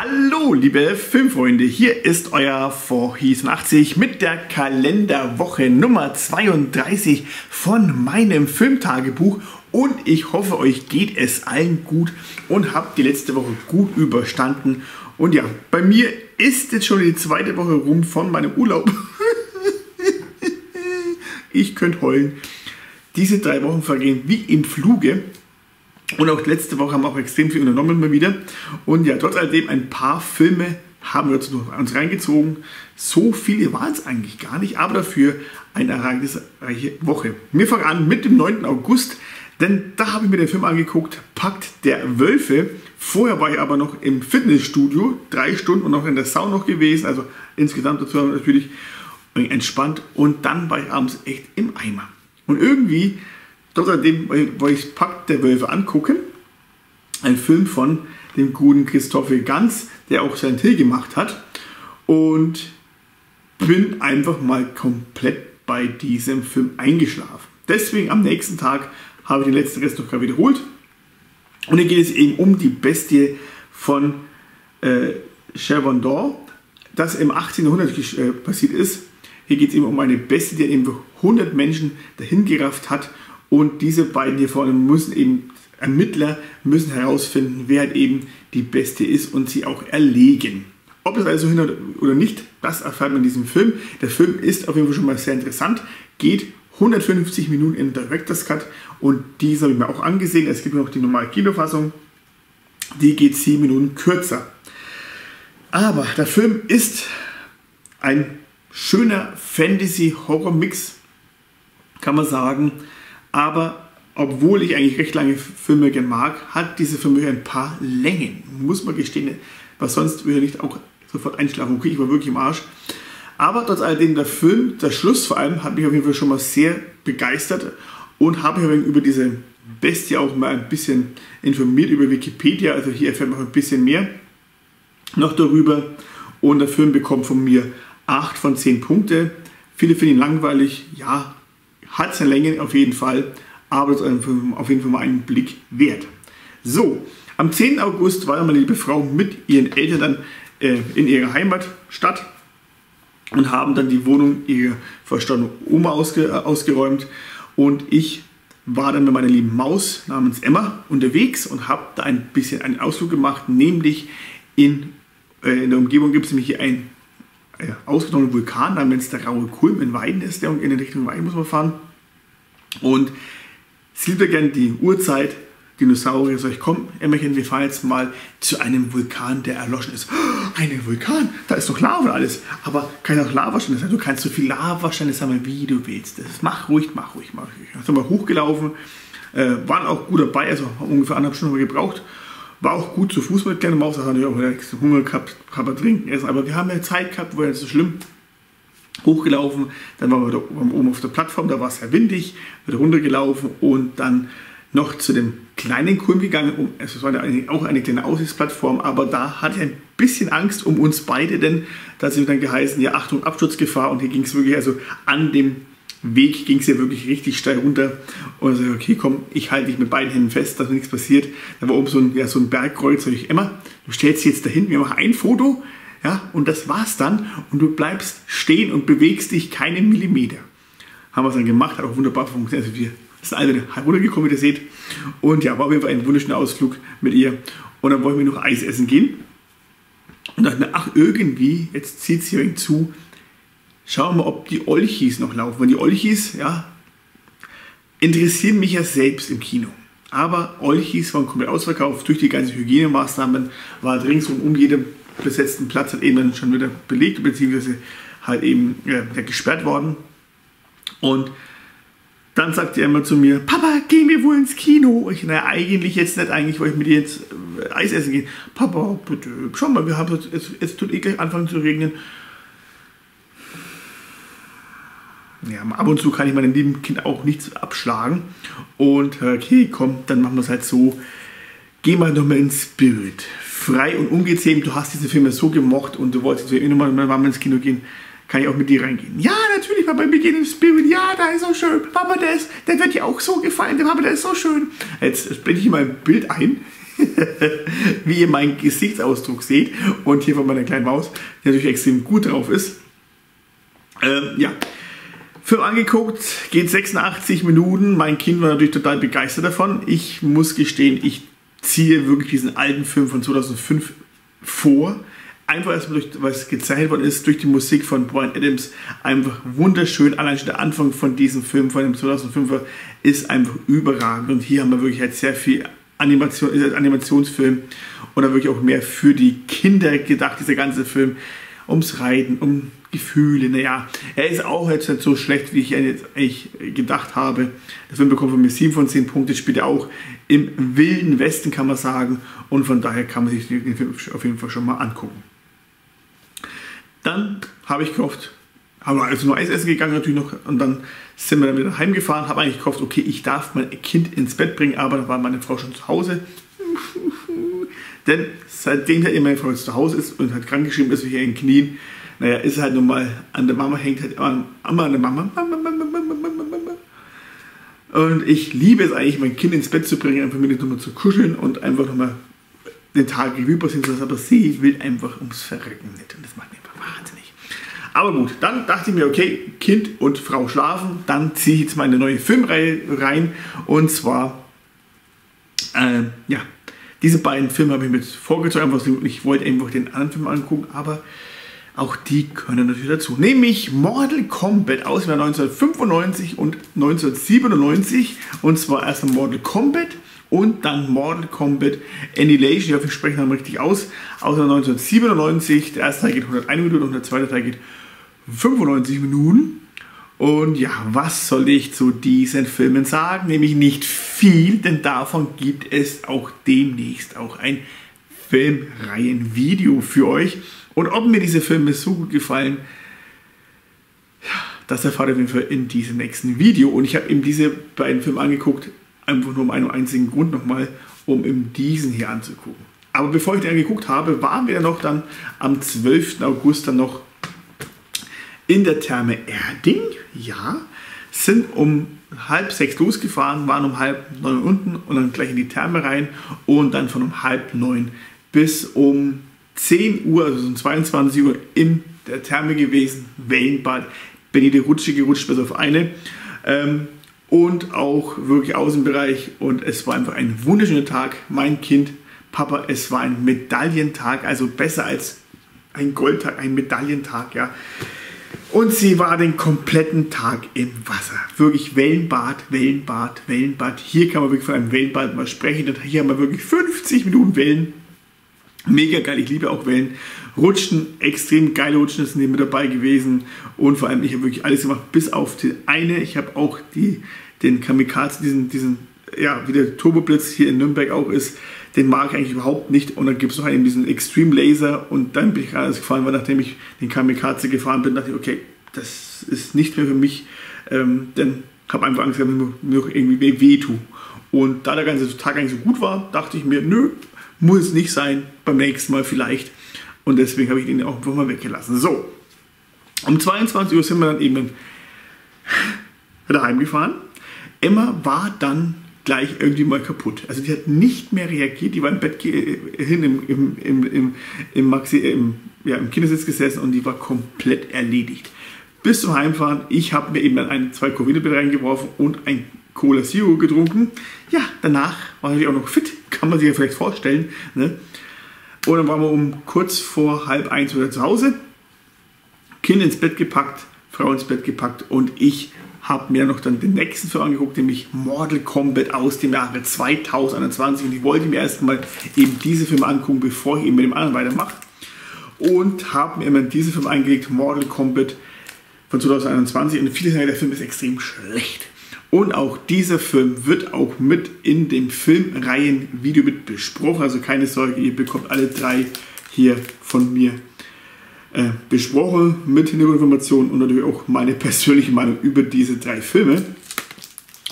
Hallo, liebe Filmfreunde, hier ist euer Vorhies80 mit der Kalenderwoche Nummer 32 von meinem Filmtagebuch und ich hoffe, euch geht es allen gut und habt die letzte Woche gut überstanden. Und ja, bei mir ist jetzt schon die zweite Woche rum von meinem Urlaub. ich könnte heulen. Diese drei Wochen vergehen wie im Fluge. Und auch letzte Woche haben wir auch extrem viel unternommen mal wieder. Und ja, trotz alledem ein paar Filme haben wir uns reingezogen. So viele waren es eigentlich gar nicht, aber dafür eine ereignisreiche Woche. Wir fangen an mit dem 9. August, denn da habe ich mir den Film angeguckt, Pakt der Wölfe. Vorher war ich aber noch im Fitnessstudio, drei Stunden und noch in der Sauna noch gewesen. Also insgesamt dazu natürlich entspannt. Und dann war ich abends echt im Eimer. Und irgendwie Trotzdem wollte ich Pakt der Wölfe angucken. Ein Film von dem guten Christophe Ganz, der auch sein Till gemacht hat. Und bin einfach mal komplett bei diesem Film eingeschlafen. Deswegen am nächsten Tag habe ich den letzten Rest noch gerade wiederholt. Und hier geht es eben um die Bestie von äh, Chervandor, das im 18. Jahrhundert äh, passiert ist. Hier geht es eben um eine Bestie, die eben 100 Menschen dahin gerafft hat und diese beiden hier vorne müssen eben, Ermittler müssen herausfinden, wer halt eben die Beste ist und sie auch erlegen. Ob es also hin oder nicht, das erfahrt man in diesem Film. Der Film ist auf jeden Fall schon mal sehr interessant, geht 150 Minuten in Director's Cut und diese habe ich mir auch angesehen. Es gibt noch die normale Kinofassung, die geht 7 Minuten kürzer. Aber der Film ist ein schöner Fantasy-Horror-Mix, kann man sagen. Aber obwohl ich eigentlich recht lange Filme mag, hat diese Filme ein paar Längen. Muss man gestehen, was sonst würde ich nicht auch sofort einschlafen. Okay, ich war wirklich im Arsch. Aber trotz alledem, der Film, der Schluss vor allem, hat mich auf jeden Fall schon mal sehr begeistert und habe mich über diese Bestie auch mal ein bisschen informiert über Wikipedia. Also hier erfährt man ein bisschen mehr noch darüber. Und der Film bekommt von mir 8 von 10 Punkte. Viele finden ihn langweilig. Ja, hat seine Länge auf jeden Fall, aber ist auf jeden Fall mal einen Blick wert. So, am 10. August war meine liebe Frau mit ihren Eltern dann äh, in ihrer Heimatstadt und haben dann die Wohnung ihrer verstorbenen Oma ausge, äh, ausgeräumt. Und ich war dann mit meiner lieben Maus namens Emma unterwegs und habe da ein bisschen einen Ausflug gemacht, nämlich in, äh, in der Umgebung gibt es nämlich hier einen äh, ausgenommenen Vulkan namens der Raue Kulm in Weiden ist der in Richtung Weiden muss man fahren. Und gerne die Uhrzeit, Dinosaurier, sag ich, komm, Emmerchen, wir fahren jetzt mal zu einem Vulkan, der erloschen ist. Oh, ein Vulkan, da ist doch Lava und alles. Aber kann auch Lavasteine sein. Du kannst so viel Lavasteine sammeln, wie du willst. Das mach ruhig, mach ruhig, mach ruhig. Dann sind wir hochgelaufen, äh, waren auch gut dabei, also haben ungefähr anderthalb Stunden gebraucht. War auch gut zu Fuß mit kleiner Maus, haben wir auch Hunger gehabt, haben wir trinken, essen. Aber wir haben ja Zeit gehabt, war nicht so schlimm hochgelaufen, dann waren wir da oben auf der Plattform, da war es sehr windig, wieder runtergelaufen und dann noch zu dem kleinen Kulm gegangen. Es war auch eine kleine Aussichtsplattform, aber da hatte ich ein bisschen Angst um uns beide, denn da sind wir dann geheißen, ja Achtung, Absturzgefahr und hier ging es wirklich, also an dem Weg ging es ja wirklich richtig steil runter. Und so, okay, komm, ich halte dich mit beiden Händen fest, dass mir nichts passiert. Da war oben so ein, ja, so ein Bergkreuz. Da ich, Emma, du stellst dich jetzt dahin, wir machen ein Foto, ja, und das war's dann. Und du bleibst stehen und bewegst dich keinen Millimeter. Haben wir es dann gemacht, hat auch wunderbar funktioniert. Also wir sind alle runtergekommen, wie ihr seht. Und ja, war auf jeden Fall ein wunderschöner Ausflug mit ihr. Und dann wollten wir noch Eis essen gehen. Und dachte, ach, irgendwie, jetzt zieht es hier zu. Schauen wir mal, ob die Olchis noch laufen. Weil die Olchis, ja, interessieren mich ja selbst im Kino. Aber Olchis waren komplett ausverkauft durch die ganzen Hygienemaßnahmen, war ringsum um jedem besetzten Platz hat eben schon wieder belegt, beziehungsweise halt eben ja, gesperrt worden. Und dann sagte er immer zu mir, Papa, gehen wir wohl ins Kino? Ich, naja, eigentlich jetzt nicht, eigentlich wollte ich mit dir jetzt äh, Eis essen gehen. Papa, bitte, schau mal, wir haben jetzt, jetzt tut eh gleich anfangen zu regnen. Ja, ab und zu kann ich meinem lieben Kind auch nichts abschlagen. Und äh, okay, komm, dann machen wir es halt so. Geh mal nochmal ins Spirit frei und ungezähmt, du hast diese Filme so gemocht und du wolltest immer mal mit ins Kino gehen, kann ich auch mit dir reingehen. Ja, natürlich, Papa, wir gehen im Spirit. Ja, da ist so schön. Papa, der, ist, der wird dir auch so gefallen. Der Papa, der ist so schön. Jetzt blende ich mal ein Bild ein. wie ihr meinen Gesichtsausdruck seht und hier von meiner kleinen Maus, die natürlich extrem gut drauf ist. Ähm, ja, Film angeguckt, geht 86 Minuten. Mein Kind war natürlich total begeistert davon. Ich muss gestehen, ich ziehe wirklich diesen alten Film von 2005 vor. Einfach erstmal durch, was gezeichnet worden ist, durch die Musik von Brian Adams. Einfach wunderschön. Allein schon der Anfang von diesem Film, von dem 2005er, ist einfach überragend. Und hier haben wir wirklich halt sehr viel Animation, ist Animationsfilm oder wirklich auch mehr für die Kinder gedacht, dieser ganze Film. Ums Reiten, um Gefühle. Naja, er ist auch jetzt nicht so schlecht, wie ich eigentlich gedacht habe. Der Film bekommt von mir 7 von 10 Punkte, spielt er auch im wilden Westen, kann man sagen. Und von daher kann man sich den Film auf jeden Fall schon mal angucken. Dann habe ich gehofft, haben wir also nur Eis essen gegangen natürlich noch und dann sind wir dann wieder heimgefahren, habe eigentlich gehofft, okay, ich darf mein Kind ins Bett bringen, aber da war meine Frau schon zu Hause. Denn seitdem halt meine Frau zu Hause ist und halt krankgeschrieben ist, wie hier in den Knien, naja, ist halt nun mal an der Mama, hängt halt immer, immer an der Mama. Und ich liebe es eigentlich, mein Kind ins Bett zu bringen, einfach mit nochmal zu kuscheln und einfach nochmal den Tag Revue passieren zu lassen. Aber sie will einfach ums Verrecken nicht. Und das macht mich einfach wahnsinnig. Aber gut, dann dachte ich mir, okay, Kind und Frau schlafen. Dann ziehe ich jetzt mal eine neue Filmreihe rein. Und zwar, äh, ja, diese beiden Filme habe ich mir vorgezogen. Ich wollte einfach den anderen Film angucken, aber auch die können natürlich dazu. Nämlich Mortal Kombat aus dem Jahr 1995 und 1997. Und zwar erst Mortal Kombat und dann Mortal Kombat Annihilation. Ich hoffe, ich spreche dann richtig aus. Aus dem Jahr 1997. Der erste Teil geht 101 Minuten und der zweite Teil geht 95 Minuten. Und ja, was soll ich zu diesen Filmen sagen? Nämlich nicht viel, denn davon gibt es auch demnächst auch ein Filmreihenvideo für euch. Und ob mir diese Filme so gut gefallen, das erfahrt ihr auf jeden Fall in diesem nächsten Video. Und ich habe eben diese beiden Filme angeguckt, einfach nur um einen einzigen Grund nochmal, um eben diesen hier anzugucken. Aber bevor ich den angeguckt habe, waren wir noch dann am 12. August dann noch in der Therme Erding. Ja, sind um halb sechs losgefahren, waren um halb neun unten und dann gleich in die Therme rein und dann von um halb neun bis um 10 Uhr, also um 22 Uhr in der Therme gewesen, Wellenbad. Bin jede Rutsche gerutscht bis auf eine. Ähm, und auch wirklich Außenbereich. Und es war einfach ein wunderschöner Tag. Mein Kind, Papa, es war ein Medaillentag, also besser als ein Goldtag, ein Medaillentag, ja. Und sie war den kompletten Tag im Wasser. Wirklich Wellenbad, Wellenbad, Wellenbad. Hier kann man wirklich von einem Wellenbad mal sprechen. hier haben wir wirklich 50 Minuten Wellen Mega geil, ich liebe auch Wellen. Rutschen, extrem geile Rutschen sind hier mit dabei gewesen. Und vor allem, ich habe wirklich alles gemacht, bis auf die eine. Ich habe auch die, den Kamikaze, diesen, diesen, ja, wie der Turboblitz hier in Nürnberg auch ist, den mag ich eigentlich überhaupt nicht. Und dann gibt es noch einen, diesen Extreme Laser. Und dann bin ich gerade gefahren, weil nachdem ich den Kamikaze gefahren bin, dachte ich, okay, das ist nicht mehr für mich. Ähm, denn habe einfach Angst, dass mir irgendwie weh tue. Und da der ganze Tag eigentlich so gut war, dachte ich mir, nö, muss es nicht sein, beim nächsten Mal vielleicht. Und deswegen habe ich den auch einfach mal weggelassen. So, um 22 Uhr sind wir dann eben daheim gefahren. Emma war dann gleich irgendwie mal kaputt. Also die hat nicht mehr reagiert, die war im Bett hin im, im, im, im, im, Maxi, im, ja, im Kindersitz gesessen und die war komplett erledigt. Bis zum Heimfahren, ich habe mir eben dann ein, zwei Covid reingeworfen und ein Cola Zero getrunken. Ja, danach war ich auch noch fit, kann man sich ja vielleicht vorstellen. Ne? Und dann waren wir um kurz vor halb eins wieder zu Hause. Kind ins Bett gepackt, Frau ins Bett gepackt und ich habe mir noch dann den nächsten Film angeguckt, nämlich Mortal Kombat aus dem Jahre 2021. Und ich wollte mir erstmal eben diese Filme angucken, bevor ich eben mit dem anderen weitermache. Und habe mir immer diesen Film eingelegt, Mortal Kombat von 2021. Und viele sagen, der Film ist extrem schlecht. Und auch dieser Film wird auch mit in dem Filmreihen-Video mit besprochen. Also keine Sorge, ihr bekommt alle drei hier von mir äh, besprochen mit Hintergrundinformationen und natürlich auch meine persönliche Meinung über diese drei Filme.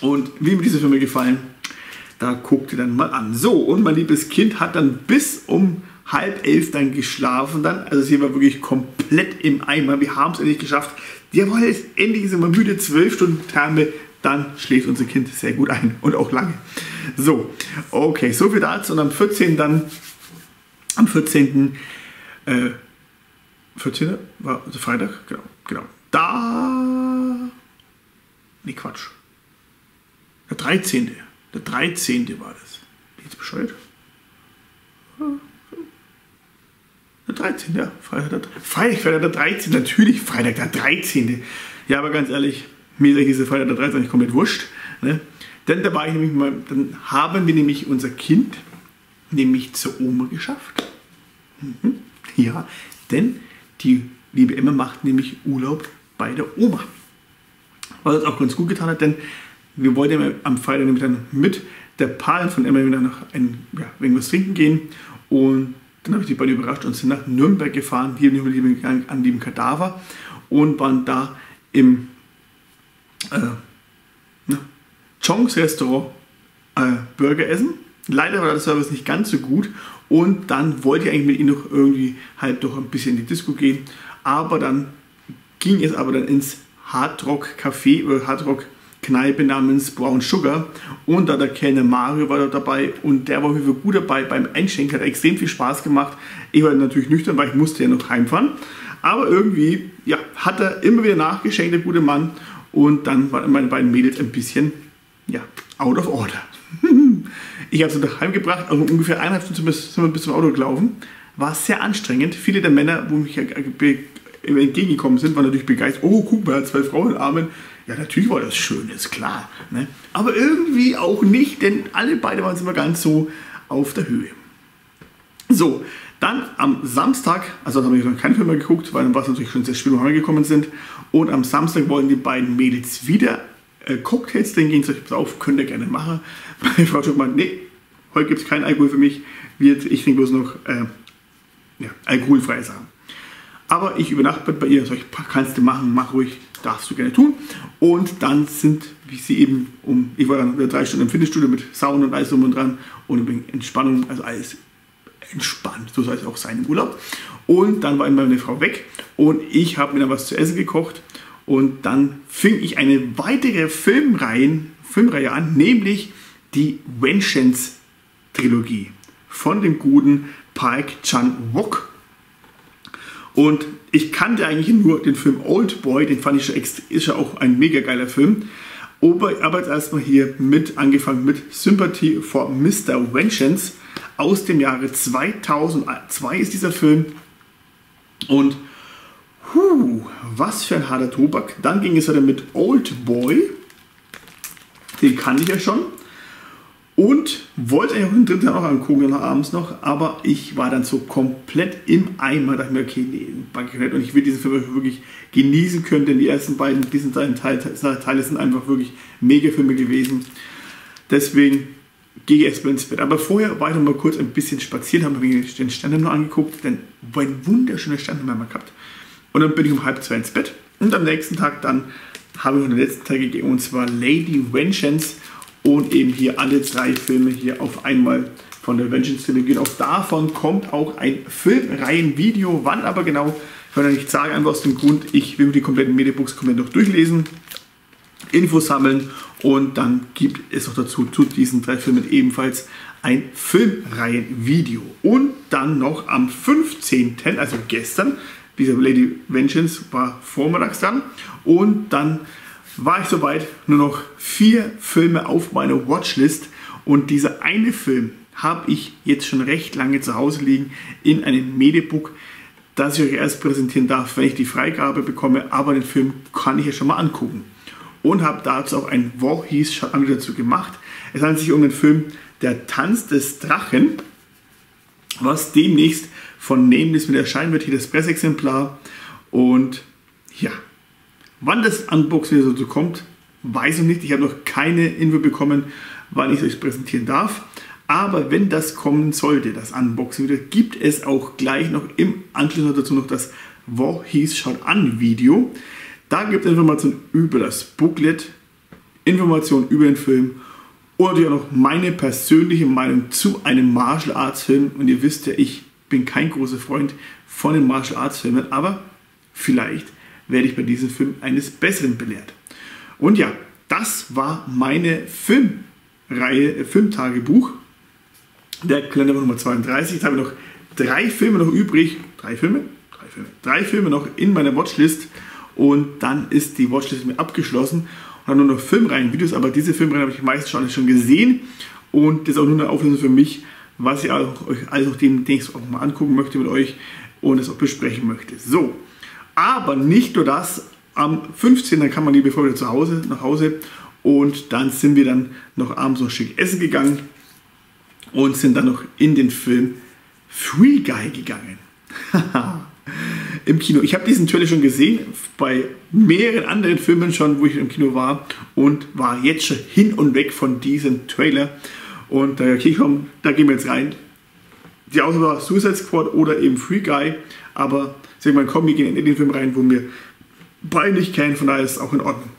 Und wie mir diese Filme gefallen, da guckt ihr dann mal an. So, und mein liebes Kind hat dann bis um halb elf dann geschlafen dann. Also sie war wirklich komplett im Eimer. Wir haben es endlich geschafft. Jawohl, endlich sind wir müde. Zwölf Stunden Therme dann schläft unser Kind sehr gut ein und auch lange. So, okay, so viel dazu. Und am 14. dann, am 14. Äh, 14. war also Freitag, genau, genau. Da. Nee, Quatsch. Der 13. Der 13. war das. Bin jetzt bescheuert? Der 13. Ja, Freitag, der, Freitag, Freitag der 13. Natürlich Freitag der 13. Ja, aber ganz ehrlich, mir ist diese Freitag der 13. nicht komplett wurscht. Ne? Denn da war ich nämlich mal, dann haben wir nämlich unser Kind nämlich zur Oma geschafft. Mhm. Ja, denn die liebe Emma macht nämlich Urlaub bei der Oma. Was uns auch ganz gut getan hat, denn wir wollten am Freitag nämlich dann mit der Paaren von Emma wieder noch ein, ja, irgendwas trinken gehen und dann habe ich die beiden überrascht und sind nach Nürnberg gefahren, hier an dem Kadaver und waren da im äh, Chongs Restaurant äh, Burger essen. Leider war der Service nicht ganz so gut und dann wollte ich eigentlich mit ihm noch irgendwie halt doch ein bisschen in die Disco gehen. Aber dann ging es aber dann ins Hard Rock Café oder Hard Rock Kneipe namens Brown Sugar und da der Kellner Mario war da dabei und der war auf gut dabei beim Einschenken, hat extrem viel Spaß gemacht. Ich war natürlich nüchtern, weil ich musste ja noch heimfahren. Aber irgendwie, ja, hat er immer wieder nachgeschenkt, der gute Mann. Und dann waren meine beiden Mädels ein bisschen ja, out of order. ich habe sie nach Hause gebracht, also ungefähr eineinhalb Stunden sind wir bis zum Auto gelaufen. War sehr anstrengend. Viele der Männer, wo mich entgegengekommen sind, waren natürlich begeistert. Oh, guck mal, zwei Frauen in Armen. Ja, natürlich war das schön, ist klar. Ne? Aber irgendwie auch nicht, denn alle beide waren immer ganz so auf der Höhe. So, dann am Samstag, also da habe ich noch keinen Film mehr geguckt, weil es natürlich schon sehr spät, wo wir gekommen sind. Und am Samstag wollen die beiden Mädels wieder äh, Cocktails trinken ich, pass auf, könnt ihr gerne machen. Meine Frau sagt mal, nee, heute gibt es keinen Alkohol für mich. Ich trinke bloß noch äh, ja, alkoholfreie Sachen. Aber ich übernachte bei ihr, sag ich, kannst du machen, mach ruhig, darfst du gerne tun. Und dann sind, wie sie eben um, ich war dann drei Stunden im Fitnessstudio mit Sauna und alles drum und dran und Entspannung, also alles entspannt, so soll es auch sein im Urlaub. Und dann war meine Frau weg und ich habe mir dann was zu essen gekocht und dann fing ich eine weitere Filmreihe, Filmreihe an, nämlich die Wenchens Trilogie von dem guten Park Chan-wook. Und ich kannte eigentlich nur den Film Old Boy, den fand ich schon, ist ja auch ein mega geiler Film. Aber, aber jetzt erstmal hier mit angefangen mit Sympathy for Mr. Vengeance aus dem Jahre 2002 ist dieser Film. Und Puh, was für ein harter Tobak. Dann ging es weiter mit Old Boy. Den kannte ich ja schon. Und wollte eigentlich auch den dritten auch angucken, noch abends noch, aber ich war dann so komplett im Eimer, dachte mir, okay, nee, und ich will diesen Film wirklich genießen können, denn die ersten beiden, diesen Teile, Teile sind einfach wirklich mega Filme gewesen. Deswegen ins Bett. Aber vorher war ich noch mal kurz ein bisschen spazieren, habe mir den Stern noch angeguckt, denn ein wunderschöner Stern haben wir mal gehabt. Und dann bin ich um halb zwei ins Bett. Und am nächsten Tag dann habe ich noch den letzten Tag gegeben, und zwar Lady Vengeance und eben hier alle drei Filme hier auf einmal von der Vengeance-Trilogie. Auch davon kommt auch ein Filmreihenvideo. Wann aber genau, kann ich nicht sagen, einfach aus dem Grund, ich will die kompletten Mediabooks komplett noch durchlesen, Infos sammeln und dann gibt es auch dazu zu diesen drei Filmen ebenfalls ein Filmreihenvideo. Und dann noch am 15., also gestern, diese Lady Vengeance war vormittags dann. Und dann war ich soweit, nur noch vier Filme auf meiner Watchlist. Und dieser eine Film habe ich jetzt schon recht lange zu Hause liegen in einem Medibook, das ich euch erst präsentieren darf, wenn ich die Freigabe bekomme. Aber den Film kann ich ja schon mal angucken. Und habe dazu auch ein Warhees dazu gemacht. Es handelt sich um den Film Der Tanz des Drachen, was demnächst von Nameless mit erscheinen wird. Hier das Pressexemplar. Und ja, wann das Unboxing so also kommt, weiß ich nicht. Ich habe noch keine Info bekommen, wann ich es euch präsentieren darf. Aber wenn das kommen sollte, das Unboxing wieder, gibt es auch gleich noch im Anschluss dazu noch das Warhees Schaut an Video. Da gibt es Informationen über das Booklet, Informationen über den Film und ja noch meine persönliche Meinung zu einem Martial Arts Film. Und ihr wisst ja, ich bin kein großer Freund von den Martial Arts Filmen, aber vielleicht werde ich bei diesem Film eines Besseren belehrt. Und ja, das war meine Filmreihe Reihe Filmtagebuch. Der Kalender Nummer 32. Jetzt habe ich noch drei Filme noch übrig. Drei Filme? Drei Filme. Drei Filme noch in meiner Watchlist. Und dann ist die Watchlist mir abgeschlossen. Und dann nur noch Filmreihen-Videos. Aber diese Filmreihen habe ich meistens schon, schon gesehen. Und das ist auch nur eine Auflösung für mich, was ich auch, euch alles demnächst auch mal angucken möchte mit euch und es auch besprechen möchte. So, aber nicht nur das, am 15. kann man liebevoll wieder zu Hause, nach Hause und dann sind wir dann noch abends noch schick essen gegangen und sind dann noch in den Film Free Guy gegangen. Im Kino. Ich habe diesen Trailer schon gesehen, bei mehreren anderen Filmen schon, wo ich im Kino war und war jetzt schon hin und weg von diesem Trailer. Und äh, okay, komm, da gehen wir jetzt rein. Die Auswahl war Suicide Squad oder eben Free Guy, aber sag mal, komm, wir gehen in den Film rein, wo wir beide nicht kennen, von daher ist es auch in Ordnung.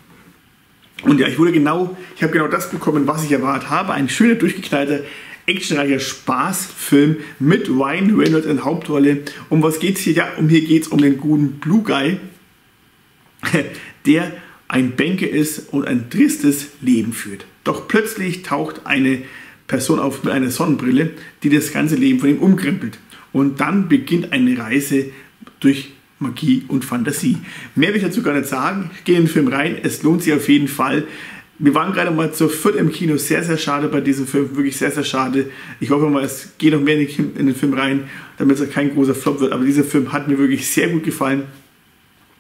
Und ja, ich wurde genau, ich habe genau das bekommen, was ich erwartet habe. Ein schöner, durchgeknallter, actionreicher Spaßfilm mit Ryan Reynolds in Hauptrolle. Um was geht es hier? Ja, um hier geht es um den guten Blue Guy, der ein Banker ist und ein tristes Leben führt. Doch plötzlich taucht eine Person auf mit einer Sonnenbrille, die das ganze Leben von ihm umkrempelt. Und dann beginnt eine Reise durch Magie und Fantasie. Mehr will ich dazu gar nicht sagen. Ich gehe in den Film rein. Es lohnt sich auf jeden Fall. Wir waren gerade mal zu viert im Kino. Sehr, sehr schade bei diesem Film. Wirklich sehr, sehr schade. Ich hoffe mal, es geht noch mehr in den Film rein, damit es kein großer Flop wird. Aber dieser Film hat mir wirklich sehr gut gefallen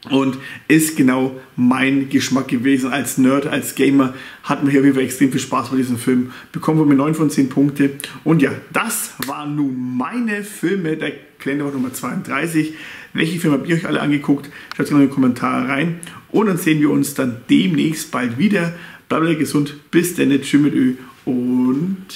und ist genau mein Geschmack gewesen. Als Nerd, als Gamer hat mir hier auf extrem viel Spaß bei diesem Film. Bekommen wir mir 9 von 10 Punkte. Und ja, das waren nun meine Filme der Kalender Nummer 32. Welche Filme habt ihr euch alle angeguckt? Schreibt es in die Kommentare rein. Und dann sehen wir uns dann demnächst bald wieder. Bleibt gesund. Bis dann. Tschüss mit Ö. Und